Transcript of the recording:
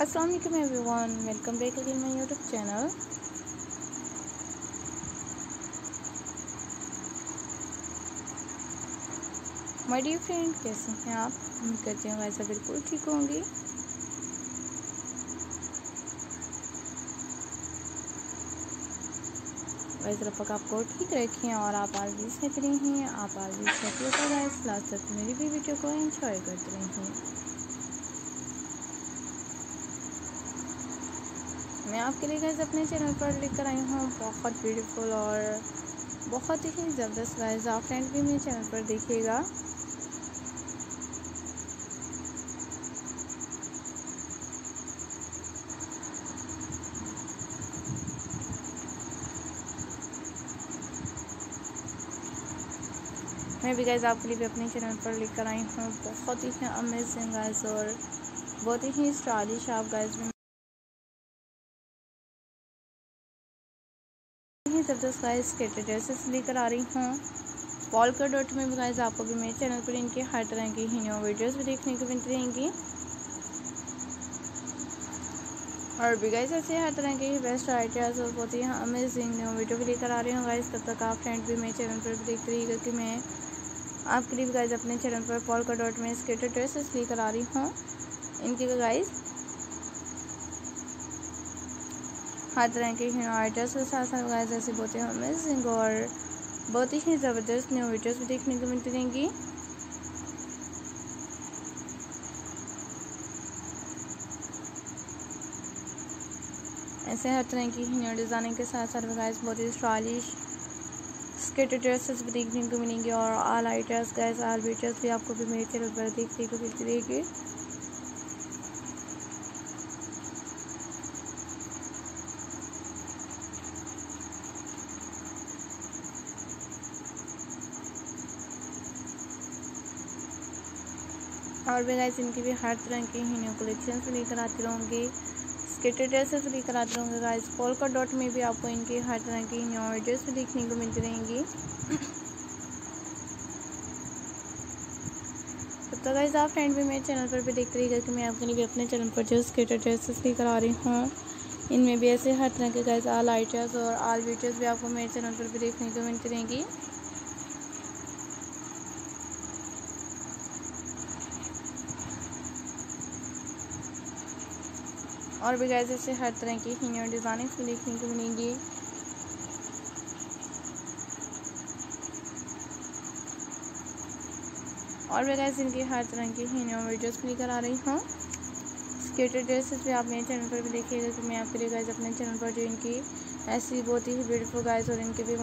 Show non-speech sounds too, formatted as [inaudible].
अस्सलाम वालेकुम everyone welcome back again my YouTube channel my dear friend कैसे हैं आप? उम्मीद करते हैं वैसा बिल्कुल ठीक होंगी। वैसे रफक आपको ठीक रखें और आप आज भी सेहत रही हैं। आप आज भी सेहत होकर लास्ट तक मेरी भी वीडियो को एंजॉय करते रहें मैं आपके लिए गैस अपने चैनल पर लेकर आई हूँ। बहुत ब्यूटीफुल और बहुत ही ज़बरदस्त गाइस आप फ्रेंड भी मेरे चैनल पर देखिएगा। मैं भी गैस आपके लिए भी अपने चैनल पर लेकर आई हूँ। बहुत ही अमेजिंग गाइस और बहुत ही स्टाइलिश आप गाइस भी ही ज़बरदस्त गाइस के ड्रेसेस लेकर आ रही हूँ। पॉल का डॉट में भी गाइस आपको भी मेरे चैनल पर इनके हर तरह की ही न्यू वीडियोस भी देखने को मिलती रहेंगी। और भी गाइस ऐसे हर तरह के ही बेस्ट आइडियाज़ और बहुत ही अमेजिंग न्यू वीडियो भी लेकर आ रही हूँ गाइस तब तक आप फ्रेंड भी मेरे चैनल पर भी देखते रहिएगा कि मैं आपके लिए भी गाइस अपने चैनल पर पॉल का डॉट में स्केटर ड्रेसेस लेकर आ रही हूँ। इनके गाइस हर तरह के आइटम्स के साथ साथ गाइस ऐसे बहुत ही अमेजिंग और बहुत ही ज़बरदस्त न्यू वीडियोस भी देखने को मिलती रहेंगी। ऐसे हर तरह की न्यू डिज़ाइनिंग के साथ साथ गाइस बहुत ही स्टाइलिश स्केट ड्रेसेस भी देखने को मिलेंगे और all items guys all videos भी आपको भी मेरे चैनल पर देखने को मिलती रहेगी। और भी गाइस इनकी भी हर तरह की ही न्यू कलेक्शन लेकर आती रहूँगी। स्केटेड ड्रेसेस लेकर आती रहूँगी गाइस पोल का डॉट में भी आपको इनकी हर तरह की न्यू ड्रेस देखने को मिलती रहेंगी। [coughs] तो गाइज़ आप फ्रेंड भी मेरे चैनल पर भी देखते रहिएगा कि मैं आपके लिए भी अपने चैनल पर जो स्केटेड ड्रेसेस लेकर आ रही हूँ। इनमें भी ऐसे हर तरह के गाइज़ आल आइडियाज़ और आल वीडियोज़ भी आपको मेरे चैनल पर भी देखने को मिलती रहेंगी। और भी गैस ऐसे हर तरह की न्यू डिज़ाइनिंग भी देखने को मिलेंगी। और भी गैस इनकी हर तरह की ही न्यू वीडियोस भी लेकर आ रही हूँ। स्केटेड ड्रेसेस भी आप मेरे चैनल पर भी देखिएगा कि मैं आपके लिए गैस अपने चैनल पर जो इनकी ऐसी बहुत ही ब्यूटीफुल गाइस और इनके भी